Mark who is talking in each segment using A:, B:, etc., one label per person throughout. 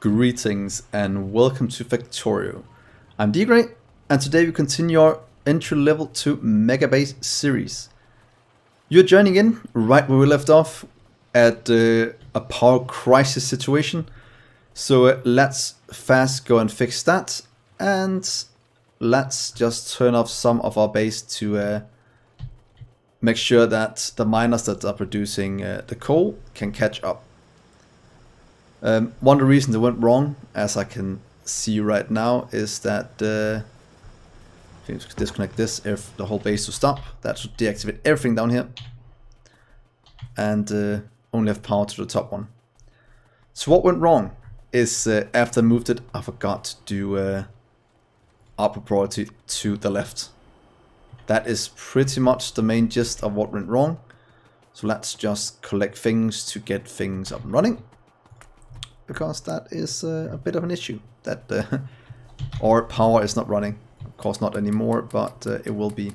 A: Greetings and welcome to Factorio. I'm D-Gray and today we continue our entry level to Megabase series. You're joining in right where we left off at uh, a power crisis situation. So uh, let's fast go and fix that and let's just turn off some of our base to uh, make sure that the miners that are producing uh, the coal can catch up. Um, one of the reasons it went wrong, as I can see right now, is that uh, disconnect this, if the whole base to stop, that should deactivate everything down here, and uh, only have power to the top one. So what went wrong is uh, after I moved it, I forgot to do uh, output priority to the left. That is pretty much the main gist of what went wrong. So let's just collect things to get things up and running because that is uh, a bit of an issue. That uh, Our power is not running. Of course not anymore, but uh, it will be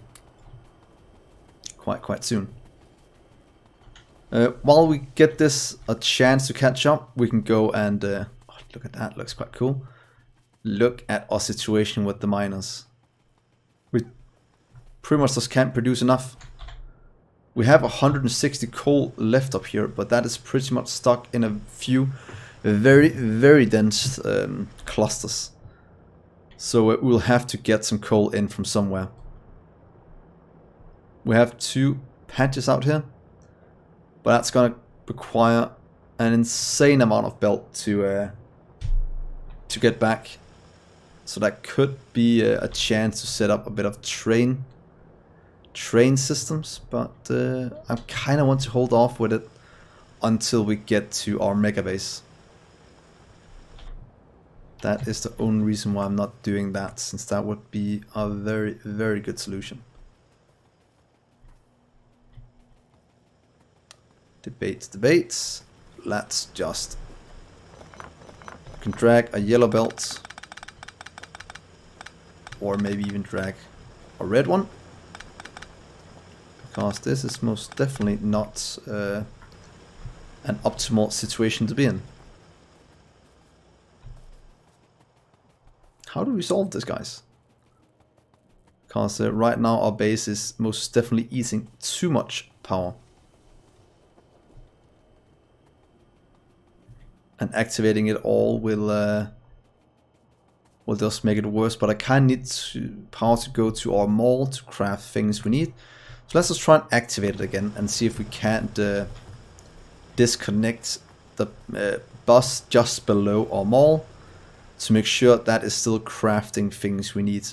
A: quite quite soon. Uh, while we get this a chance to catch up, we can go and uh, oh, look at that. Looks quite cool. Look at our situation with the miners. We pretty much just can't produce enough. We have 160 coal left up here, but that is pretty much stuck in a few very, very dense um, clusters. So we'll have to get some coal in from somewhere. We have two patches out here, but that's going to require an insane amount of belt to uh, to get back. So that could be a, a, chance to set up a bit of train train systems, but uh, I kind of want to hold off with it until we get to our mega base. That is the only reason why I'm not doing that, since that would be a very, very good solution. Debates, debates. Let's just can drag a yellow belt or maybe even drag a red one because this is most definitely not uh, an optimal situation to be in. How do we solve this, guys? Because uh, right now our base is most definitely eating too much power. And activating it all will uh, will just make it worse. But I kind of need to, power to go to our mall to craft things we need. So let's just try and activate it again and see if we can't uh, disconnect the uh, bus just below our mall to make sure that is still crafting things we need.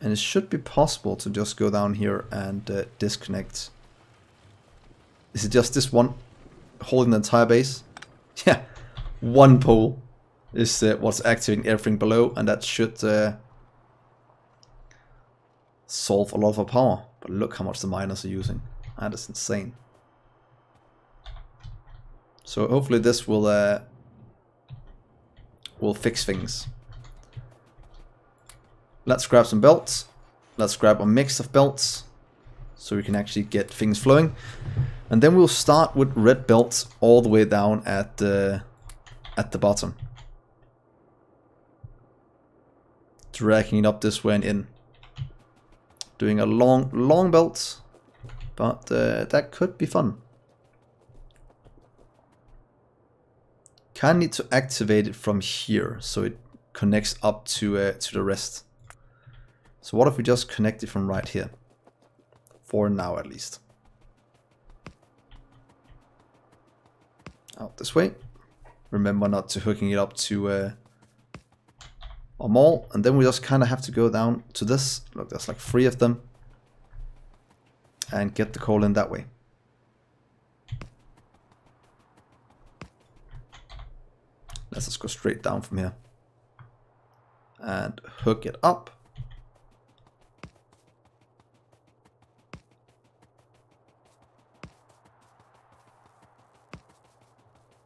A: And it should be possible to just go down here and uh, disconnect. Is it just this one holding the entire base? Yeah, one pole is uh, what's activating everything below and that should uh, solve a lot of our power. But look how much the miners are using. That is insane. So hopefully this will uh, will fix things. Let's grab some belts. Let's grab a mix of belts so we can actually get things flowing. And then we'll start with red belts all the way down at the at the bottom. Dragging it up this way and in. Doing a long, long belt, but uh, that could be fun. Kind of need to activate it from here so it connects up to uh, to the rest. So what if we just connect it from right here? For now at least. Out this way. Remember not to hooking it up to uh, a mall. And then we just kind of have to go down to this. Look, there's like three of them. And get the coal in that way. Let's just go straight down from here. And hook it up.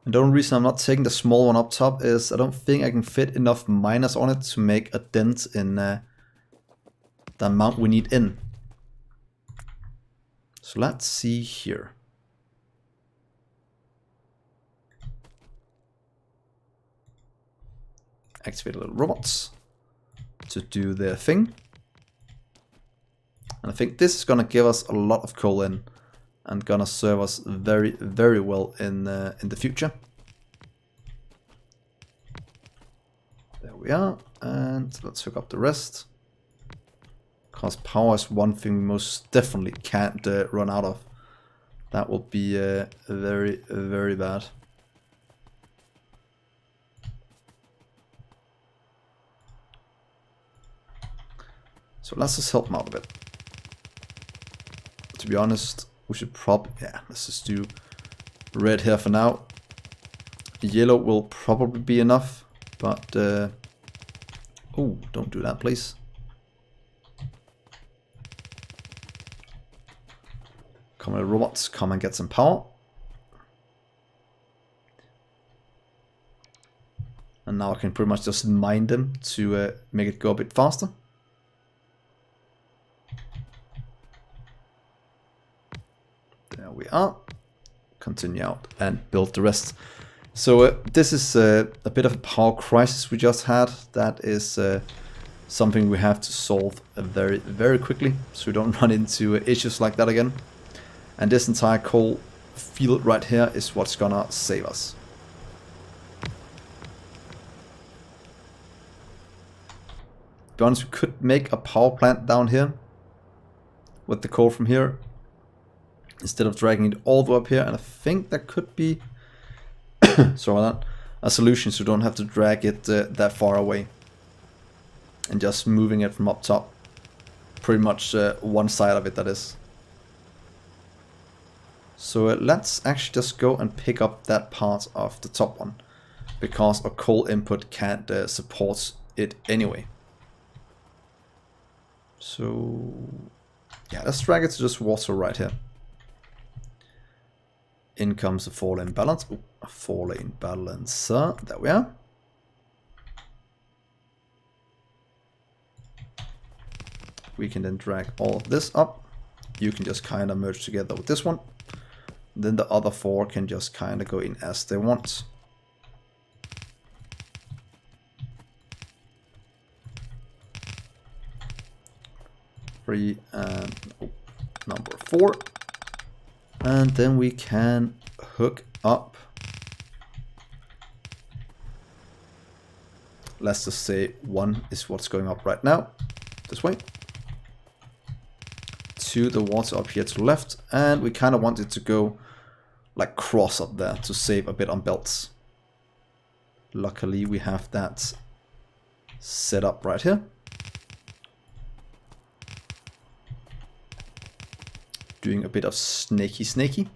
A: And the only reason I'm not taking the small one up top is I don't think I can fit enough miners on it to make a dent in uh, the amount we need in. So let's see here. Activate little robots to do their thing. And I think this is gonna give us a lot of coal in and gonna serve us very, very well in uh, in the future. There we are, and let's hook up the rest. Because power is one thing we most definitely can't uh, run out of. That will be uh, very, very bad. So let's just help him out a bit. To be honest, we should probably... Yeah, let's just do red here for now. Yellow will probably be enough, but... Uh, oh, don't do that, please. Come on, robots, come and get some power. And now I can pretty much just mine them to uh, make it go a bit faster. We are. Continue out and build the rest. So uh, this is uh, a bit of a power crisis we just had. That is uh, something we have to solve very, very quickly so we don't run into issues like that again. And this entire coal field right here is what's gonna save us. To be honest, we could make a power plant down here with the coal from here instead of dragging it all the way up here. And I think that could be sorry that, a solution so you don't have to drag it uh, that far away. And just moving it from up top. Pretty much uh, one side of it that is. So uh, let's actually just go and pick up that part of the top one. Because a coal input can't uh, support it anyway. So yeah, let's drag it to just water right here. In comes a four lane balance. Ooh, a four lane balancer. There we are. We can then drag all of this up. You can just kind of merge together with this one. Then the other four can just kind of go in as they want. Three and oh, number four. And then we can hook up. Let's just say one is what's going up right now. This way. To the water up here to left. And we kind of want it to go like cross up there to save a bit on belts. Luckily we have that set up right here. Doing a bit of snaky snaky.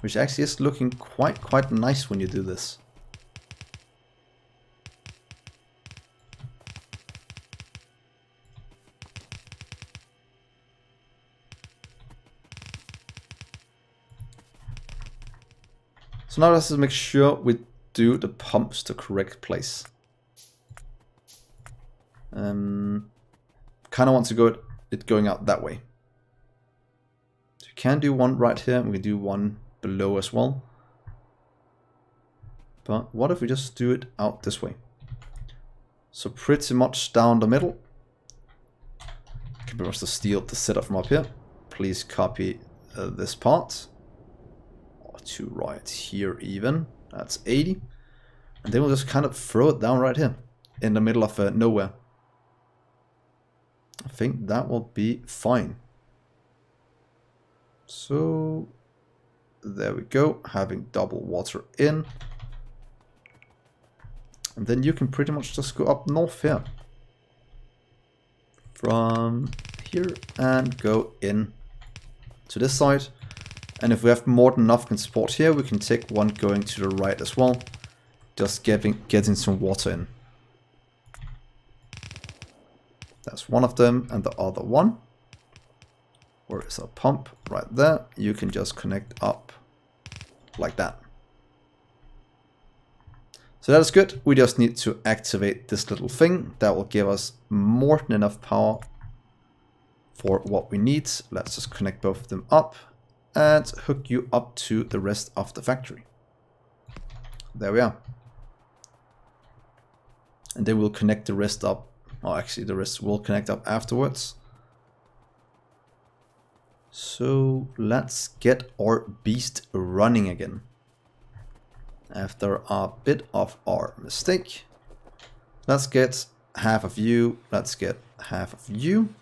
A: Which actually is looking quite, quite nice when you do this. So now let's make sure we do the pumps to correct place. Um, kind of want to go it going out that way. So you can do one right here, and we can do one below as well. But what if we just do it out this way? So pretty much down the middle. can pretty much just steal the setup from up here. Please copy uh, this part. Or to right here even. That's 80. And then we'll just kind of throw it down right here in the middle of uh, nowhere. I think that will be fine. So there we go, having double water in. And then you can pretty much just go up north here. From here and go in to this side. And if we have more than enough support here, we can take one going to the right as well. Just getting, getting some water in. That's one of them and the other one. Where is our pump? Right there. You can just connect up like that. So that is good. We just need to activate this little thing. That will give us more than enough power for what we need. Let's just connect both of them up and hook you up to the rest of the factory. There we are. And then we'll connect the rest up. Or actually the rest will connect up afterwards. So let's get our beast running again. After a bit of our mistake. Let's get half of you. Let's get half of you.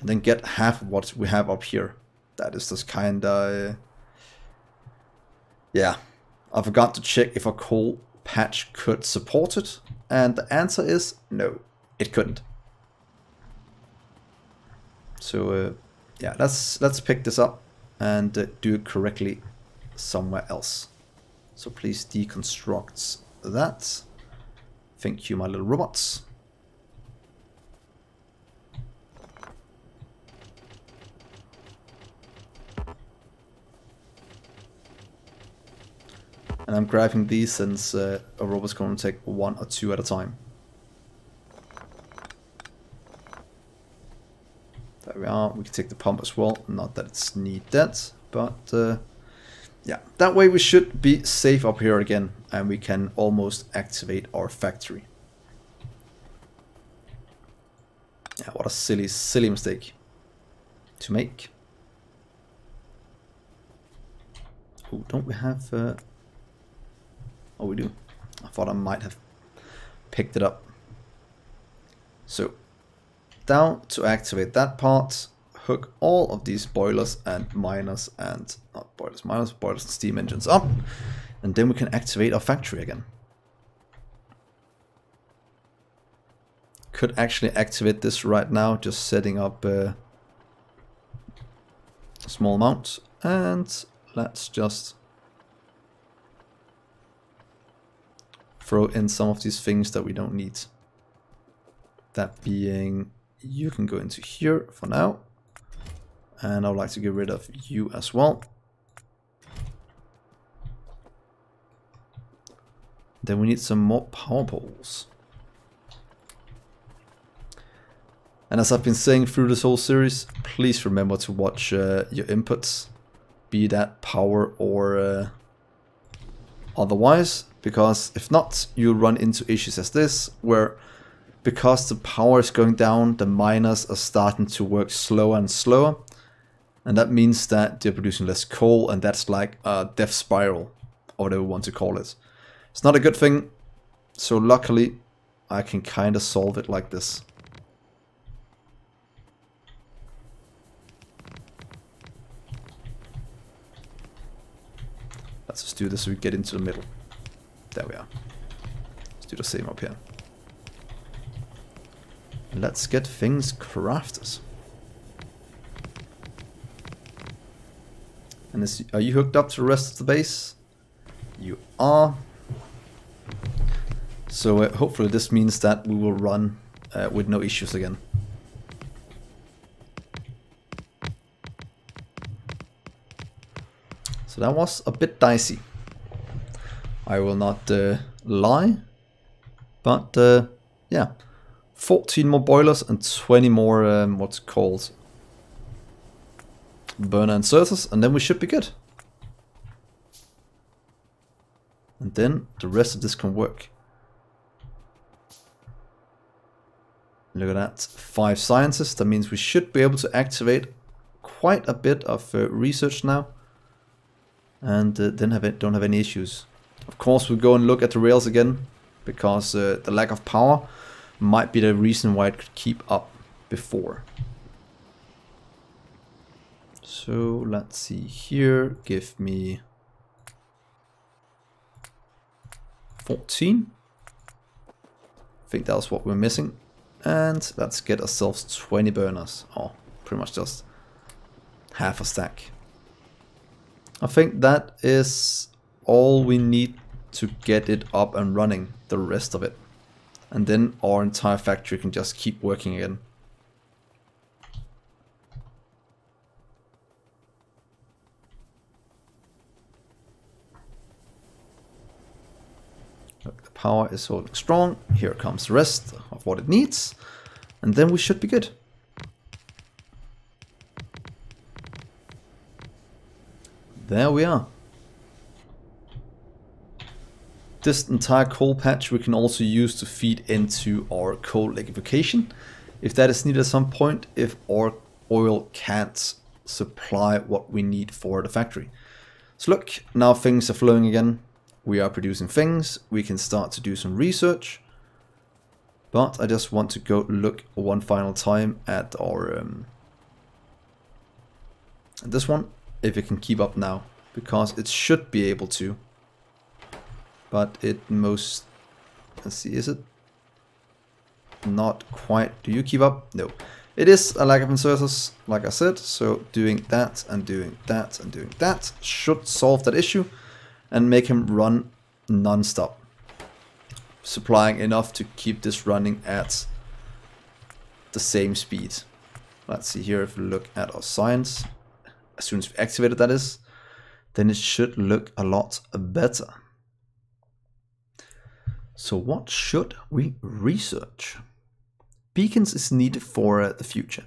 A: And then get half of what we have up here. That is just kinda... Yeah. I forgot to check if a coal patch could support it. And the answer is no, it couldn't. So uh, yeah, let's let's pick this up and uh, do it correctly somewhere else. So please deconstruct that. Thank you, my little robots. And I'm grabbing these since uh, a robot's going to take one or two at a time. There we are. We can take the pump as well. Not that it's needed, but uh, yeah. That way we should be safe up here again and we can almost activate our factory. Yeah, what a silly, silly mistake to make. Oh, don't we have... Uh, Oh, we do. I thought I might have picked it up. So, down to activate that part, hook all of these boilers and miners and, not boilers, miners, boilers and steam engines up, and then we can activate our factory again. Could actually activate this right now, just setting up a small amount, and let's just throw in some of these things that we don't need. That being, you can go into here for now. And I would like to get rid of you as well. Then we need some more power poles. And as I've been saying through this whole series, please remember to watch uh, your inputs, be that power or uh, otherwise, because if not, you'll run into issues as this, where because the power is going down, the miners are starting to work slower and slower, and that means that they're producing less coal, and that's like a death spiral, or whatever you want to call it. It's not a good thing, so luckily I can kind of solve it like this. Let's just do this so we get into the middle. There we are. Let's do the same up here. Let's get things crafted. And are you hooked up to the rest of the base? You are. So uh, hopefully this means that we will run uh, with no issues again. So that was a bit dicey. I will not uh, lie. But uh, yeah, 14 more boilers and 20 more um, what's called burner inserters and then we should be good. And then the rest of this can work. Look at that, five scientists. That means we should be able to activate quite a bit of uh, research now and uh, then have it, don't have any issues. Of course, we'll go and look at the rails again because uh, the lack of power might be the reason why it could keep up before. So let's see here, give me 14. I think that was what we're missing. And let's get ourselves 20 burners. Oh, pretty much just half a stack. I think that is all we need to get it up and running, the rest of it. And then our entire factory can just keep working again. Look, the power is holding strong. Here comes the rest of what it needs. And then we should be good. There we are. This entire coal patch we can also use to feed into our coal liquefaction if that is needed at some point if our oil can't supply what we need for the factory. So look, now things are flowing again. We are producing things. We can start to do some research. But I just want to go look one final time at our um, this one, if it can keep up now, because it should be able to. But it most, let's see, is it not quite, do you keep up? No. It is a lack of inserters, like I said, so doing that and doing that and doing that should solve that issue and make him run non-stop. Supplying enough to keep this running at the same speed. Let's see here if we look at our science as soon as we activated that is, then it should look a lot better. So what should we research? Beacons is needed for uh, the future.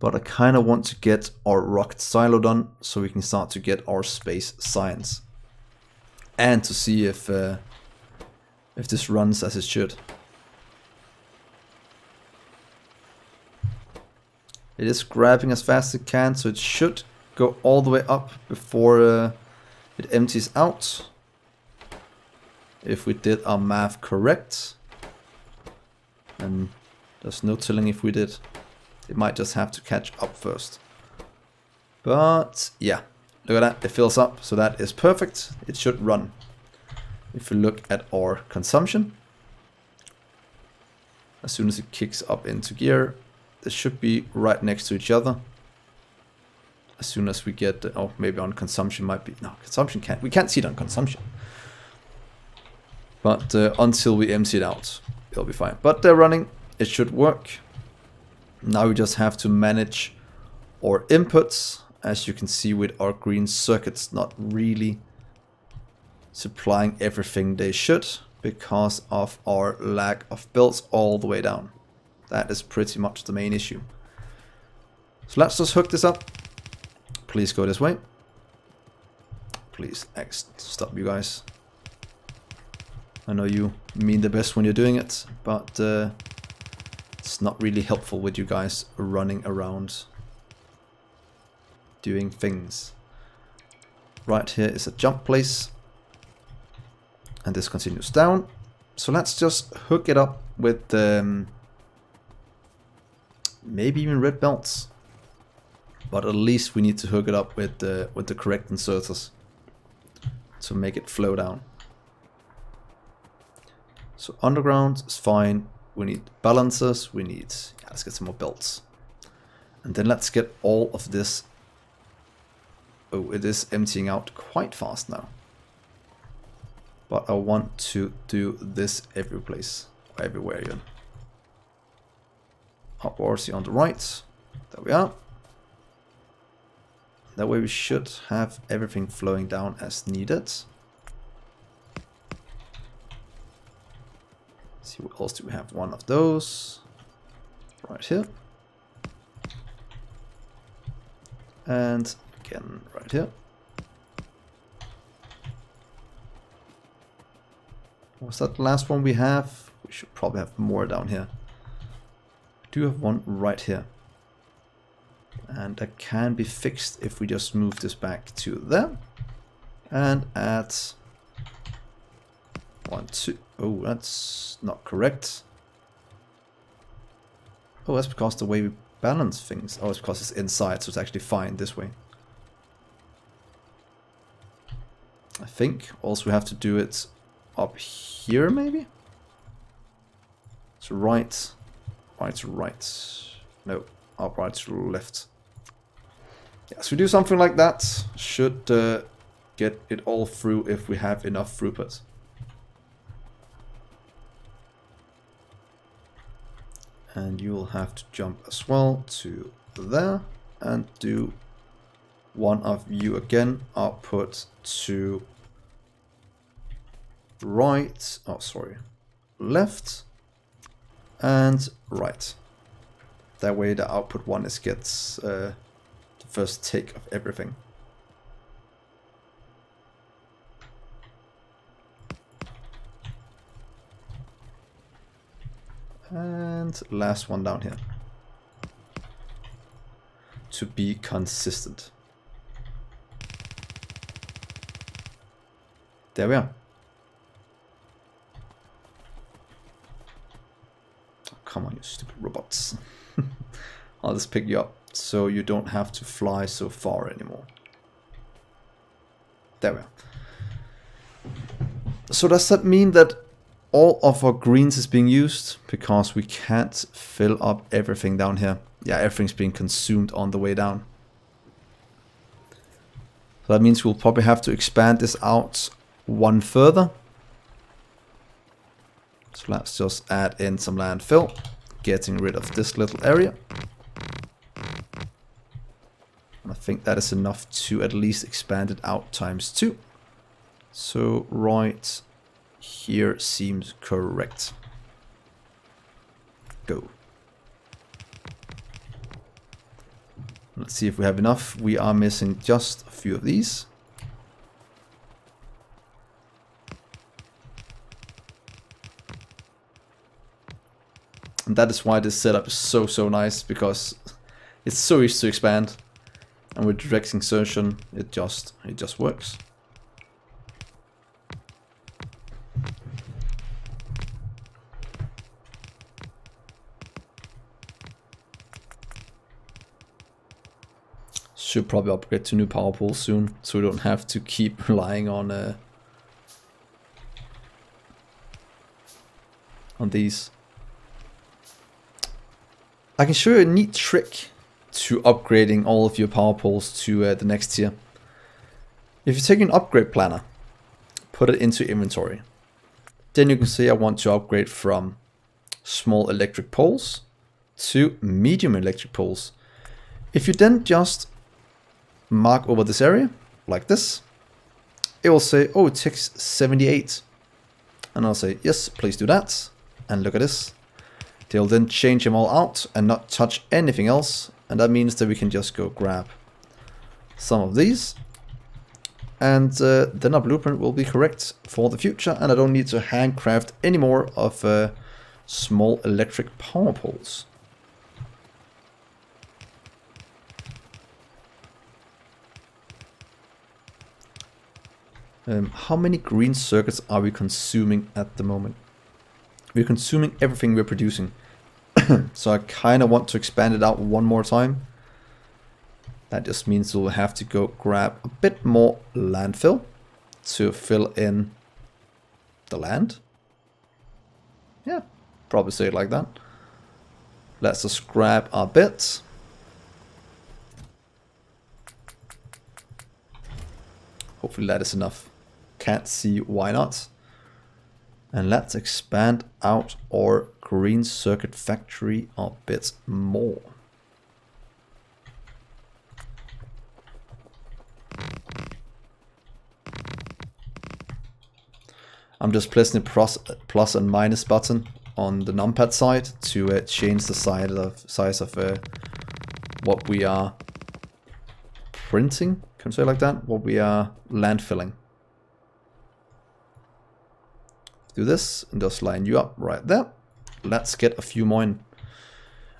A: But I kind of want to get our rocket silo done so we can start to get our space science. And to see if uh, if this runs as it should. It is grabbing as fast as it can, so it should go all the way up before uh, it empties out. If we did our math correct. And there's no telling if we did. It might just have to catch up first. But yeah, look at that, it fills up, so that is perfect. It should run. If we look at our consumption, as soon as it kicks up into gear, they should be right next to each other. As soon as we get, oh, maybe on consumption might be, no, consumption can't, we can't see it on consumption. But uh, until we empty it out, it'll be fine. But they're running, it should work. Now we just have to manage our inputs. As you can see with our green circuits not really supplying everything they should because of our lack of builds all the way down. That is pretty much the main issue. So let's just hook this up. Please go this way. Please X stop you guys. I know you mean the best when you're doing it, but uh, it's not really helpful with you guys running around doing things. Right here is a jump place. And this continues down. So let's just hook it up with um, maybe even red belts. But at least we need to hook it up with the with the correct inserters to make it flow down. So underground is fine. We need balancers. We need yeah, let's get some more belts, and then let's get all of this. Oh, it is emptying out quite fast now. But I want to do this every place, everywhere again upwards on the right. There we are. That way we should have everything flowing down as needed. See what else do we have? One of those. Right here. And again right here. Was that the last one we have? We should probably have more down here do have one right here. And that can be fixed if we just move this back to there. And add one, two. Oh, that's not correct. Oh, that's because the way we balance things. Oh, it's because it's inside, so it's actually fine this way. I think. Also, we have to do it up here, maybe? So right right right. No, up right to left. Yes, we do something like that. Should uh, get it all through if we have enough throughput. And you will have to jump as well to there and do one of you again output to right, oh sorry, left and right. That way the output one is gets uh, the first take of everything. And last one down here. To be consistent. There we are. Oh, come on, you stupid robots. I'll just pick you up so you don't have to fly so far anymore. There we are. So does that mean that all of our greens is being used? Because we can't fill up everything down here. Yeah, everything's being consumed on the way down. So that means we'll probably have to expand this out one further. So let's just add in some landfill, getting rid of this little area. I think that is enough to at least expand it out times two. So right here seems correct. Go. Let's see if we have enough. We are missing just a few of these. And that is why this setup is so, so nice, because it's so easy to expand. And with direct insertion, it just, it just works. Should probably upgrade to new power poles soon, so we don't have to keep relying on uh, on these. I can show you a neat trick to upgrading all of your power poles to uh, the next tier. If you take an upgrade planner, put it into inventory, then you can say I want to upgrade from small electric poles to medium electric poles. If you then just mark over this area, like this, it will say, oh, it takes 78. And I'll say, yes, please do that. And look at this. They'll then change them all out and not touch anything else. And that means that we can just go grab some of these. And uh, then our blueprint will be correct for the future. And I don't need to handcraft any more of uh, small electric power poles. Um, how many green circuits are we consuming at the moment? We're consuming everything we're producing. so I kind of want to expand it out one more time. That just means we'll have to go grab a bit more landfill to fill in the land. Yeah, probably say it like that. Let's just grab our bits. Hopefully that is enough can't see why not. And let's expand out our green circuit factory a bit more. I'm just placing the plus, plus and minus button on the numpad side to uh, change the size of, size of uh, what we are printing, can I say like that? What we are landfilling do this and just line you up right there. Let's get a few more in.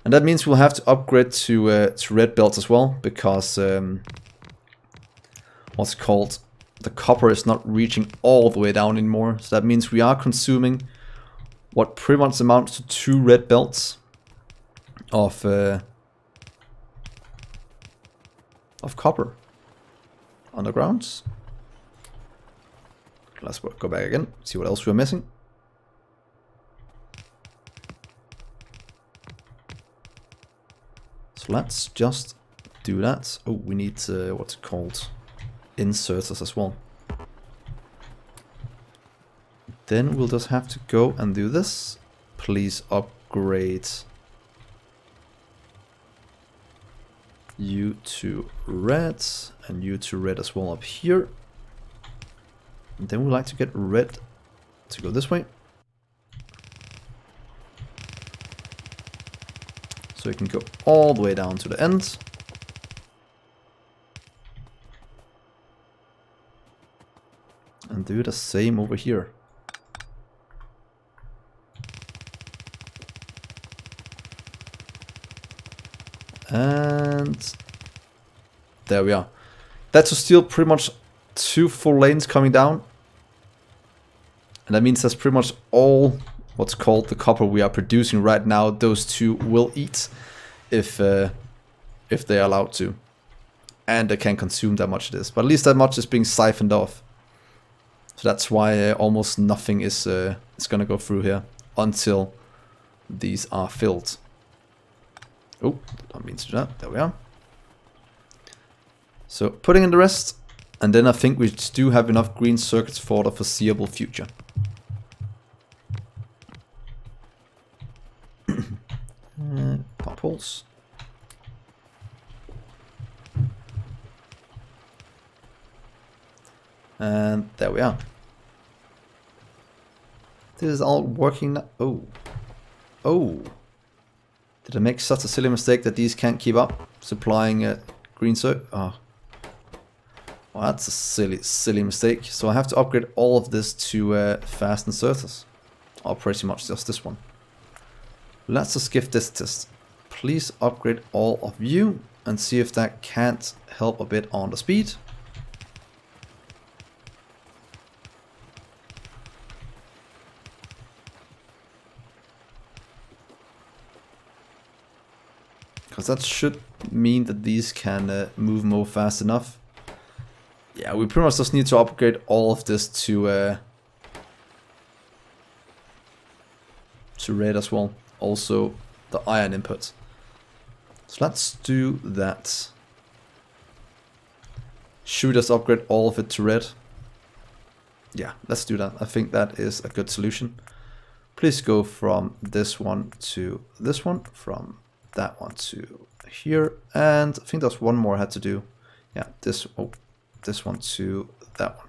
A: And that means we'll have to upgrade to, uh, to red belts as well, because um, what's called the copper is not reaching all the way down anymore. So that means we are consuming what pretty much amounts to two red belts of uh, of copper undergrounds. Let's go back again, see what else we're missing. So let's just do that. Oh, we need uh, what's called inserters as well. Then we'll just have to go and do this. Please upgrade you to red and you to red as well up here. And then we'd like to get red to go this way. So we can go all the way down to the end. And do the same over here. And there we are. That's a steal pretty much two full lanes coming down. And that means that's pretty much all what's called the copper we are producing right now. Those two will eat if uh, if they are allowed to. And they can consume that much of this. But at least that much is being siphoned off. So that's why uh, almost nothing is, uh, is going to go through here until these are filled. Oh, don't mean to do that. There we are. So putting in the rest, and then I think we do have enough green circuits for the foreseeable future. uh, pump holes. And there we are. This is all working now. Oh. Oh. Did I make such a silly mistake that these can't keep up supplying uh, green circuit? Oh. Well, that's a silly, silly mistake. So I have to upgrade all of this to uh, fast inserters. Or pretty much just this one. Let's just give this test. Please upgrade all of you and see if that can't help a bit on the speed. Because that should mean that these can uh, move more fast enough. Yeah, we pretty much just need to upgrade all of this to uh, to red as well. Also the iron input. So let's do that. Should we just upgrade all of it to red? Yeah, let's do that. I think that is a good solution. Please go from this one to this one, from that one to here, and I think there's one more I had to do. Yeah, this oh, this one to that one,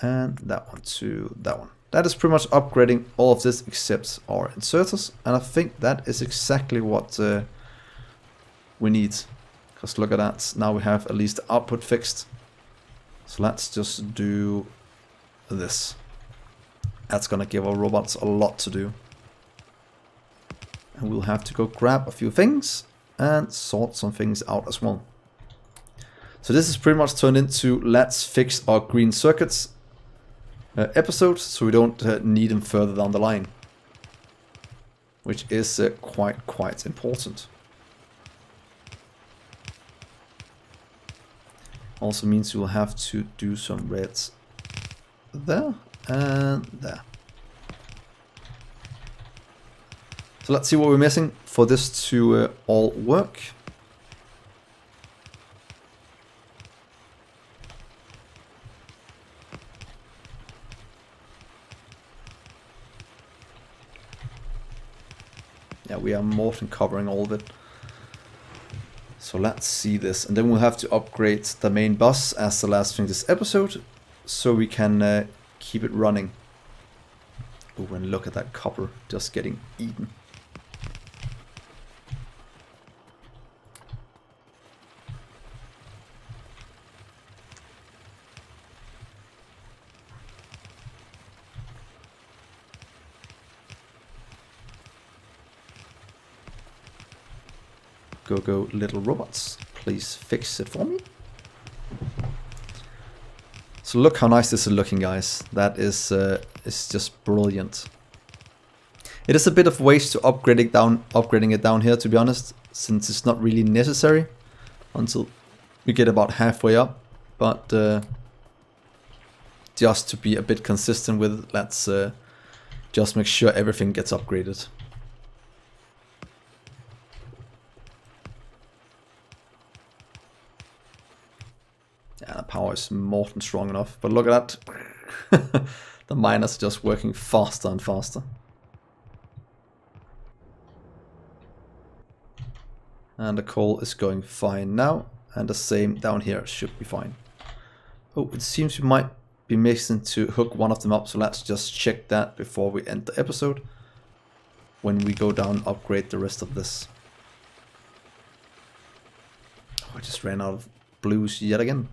A: and that one to that one. That is pretty much upgrading all of this except our inserters, and I think that is exactly what uh, we need. Because look at that, now we have at least the output fixed. So let's just do this. That's gonna give our robots a lot to do. And we'll have to go grab a few things and sort some things out as well. So this is pretty much turned into let's fix our green circuits uh, episode so we don't uh, need them further down the line. Which is uh, quite, quite important. Also means we'll have to do some reds there and there. So let's see what we're missing for this to uh, all work. Yeah, we are more than covering all of it. So let's see this. And then we'll have to upgrade the main bus as the last thing this episode. So we can uh, keep it running. Oh, and look at that copper just getting eaten. Go go little robots, please fix it for me. So look how nice this is looking guys. That is uh, is just brilliant. It is a bit of waste to upgrading down upgrading it down here to be honest, since it's not really necessary until we get about halfway up. But uh, just to be a bit consistent with it, let's uh, just make sure everything gets upgraded. Yeah, the power is more than strong enough. But look at that. the miners are just working faster and faster. And the coal is going fine now. And the same down here should be fine. Oh, it seems we might be missing to hook one of them up. So let's just check that before we end the episode. When we go down, upgrade the rest of this. Oh, I just ran out of blues yet again.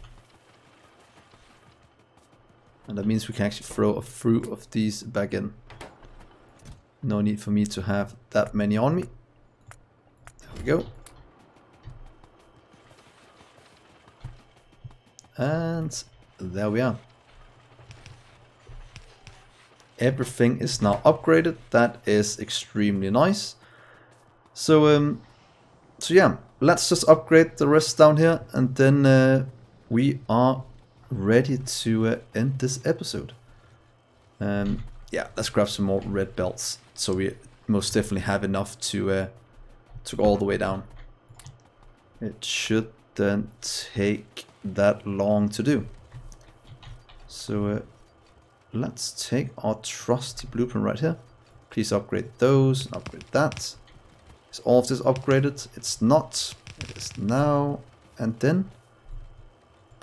A: And that means we can actually throw a few of these back in. No need for me to have that many on me. There we go. And there we are. Everything is now upgraded. That is extremely nice. So, um, so yeah, let's just upgrade the rest down here and then uh, we are ready to uh, end this episode. Um, yeah, let's grab some more red belts so we most definitely have enough to uh, to go all the way down. It shouldn't take that long to do. So uh, let's take our trusty blueprint right here. Please upgrade those and upgrade that. Is all of this upgraded? It's not. It is now. And then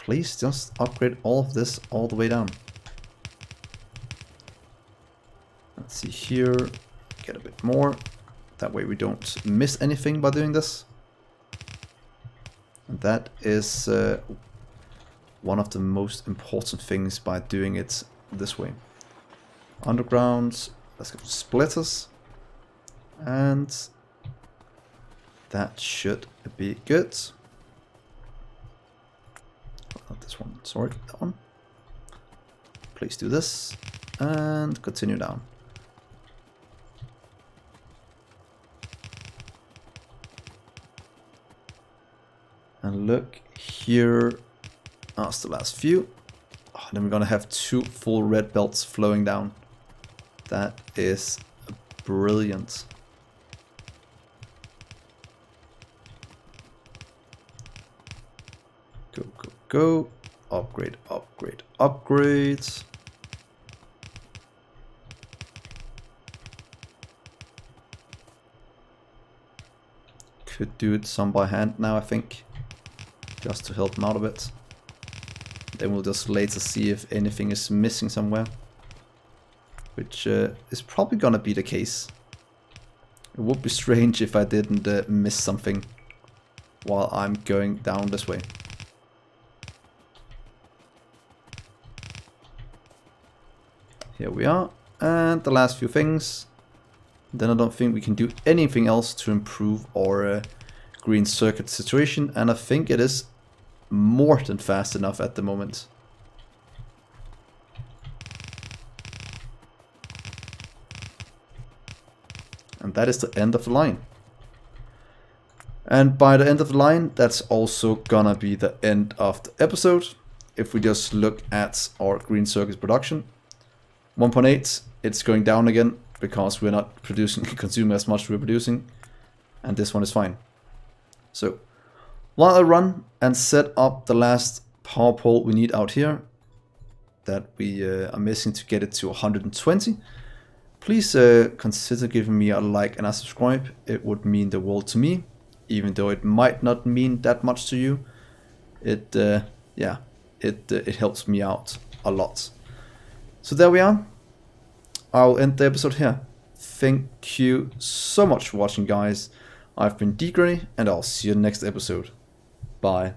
A: please just upgrade all of this all the way down. Let's see here, get a bit more. That way we don't miss anything by doing this. And that is uh, one of the most important things by doing it this way. Underground, let's go to splitters. And that should be good. Not this one, sorry, that one. Please do this and continue down. And look here, that's the last few. Oh, then we're gonna have two full red belts flowing down. That is brilliant. Go. Upgrade, upgrade, upgrades. Could do it some by hand now, I think. Just to help him out a bit. Then we'll just later see if anything is missing somewhere. Which uh, is probably gonna be the case. It would be strange if I didn't uh, miss something while I'm going down this way. Here we are. And the last few things. Then I don't think we can do anything else to improve our uh, green circuit situation. And I think it is more than fast enough at the moment. And that is the end of the line. And by the end of the line, that's also gonna be the end of the episode. If we just look at our green circuit production, 1.8, it's going down again because we're not producing, consuming as much as we're producing. And this one is fine. So while I run and set up the last power pole we need out here, that we uh, are missing to get it to 120, please uh, consider giving me a like and a subscribe. It would mean the world to me, even though it might not mean that much to you. It, uh, yeah, it, uh, it helps me out a lot. So there we are. I'll end the episode here. Thank you so much for watching, guys. I've been Dgray, and I'll see you next episode. Bye.